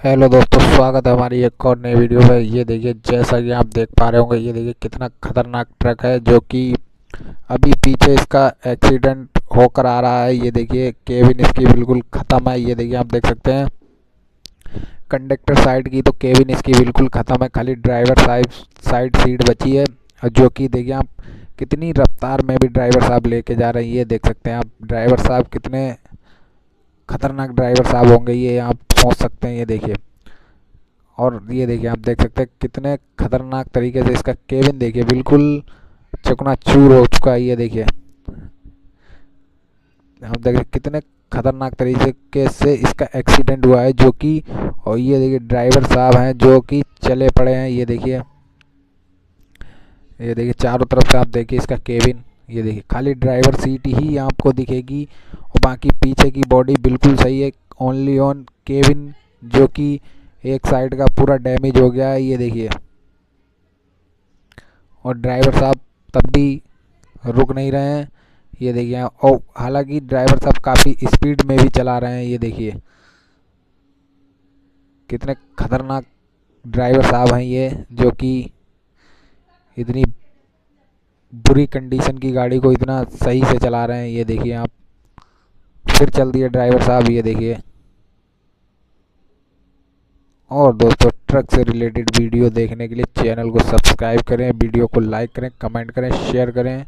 Hello दोस्तों, स्वागत है हमारी एक और नई वीडियो में। ये देखिए, जैसा कि आप देख पा रहे होंगे, ये देखिए कितना खतरनाक ट्रक है, जो कि अभी पीछे इसका एक्सीडेंट होकर आ रहा है। ये देखिए, केबिन इसकी बिल्कुल ख़त्म है। ये देखिए, आप देख सकते हैं। कंडक्टर साइड की तो केबिन इसकी बिल्कुल ख़त्म है। खाली ड्राइवर साइड साइड सीट बची है। जो कि देखिए, आप कितनी रफ्तार में भी ड्राइवर साहब लेके जा रहे हैं। ये देख सकते हैं आप ड्राइवर साहब कितने खतरनाक ड्राइवर साहब होंगे। ये आप सोच सकते हैं, ये देखिए। और ये देखिए, आप देख सकते हैं कितने खतरनाक तरीके से इसका केबिन देखिए, बिल्कुल चकना चूर हो चुका है, ये देखिए। आप देखिए कितने खतरनाक तरीके से इसका एक्सीडेंट हुआ है, जो कि, और ये देखिए, ड्राइवर साहब हैं, जो कि चले पड़े हैं, ये देखिए। ये देखिए, चारों तरफ़ से आप देखिए इसका केबिन, ये देखिए। खाली ड्राइवर सीट ही आपको दिखेगी, और बाकी पीछे की बॉडी बिल्कुल सही है ओनली ऑन केविन जो कि एक साइड का पूरा डैमेज हो गया है, ये देखिए। और ड्राइवर साहब तब भी रुक नहीं रहे हैं। ये देखिए और हालाँकि ड्राइवर साहब काफ़ी स्पीड में भी चला रहे हैं, ये देखिए। कितने खतरनाक ड्राइवर साहब हैं ये, जो कि इतनी बुरी कंडीशन की गाड़ी को इतना सही से चला रहे हैं। ये देखिए आप, फिर चल दिए ड्राइवर साहब, ये देखिए। और दोस्तों ट्रक से रिलेटेड वीडियो देखने के लिए चैनल को सब्सक्राइब करें वीडियो को लाइक करें कमेंट करें शेयर करें।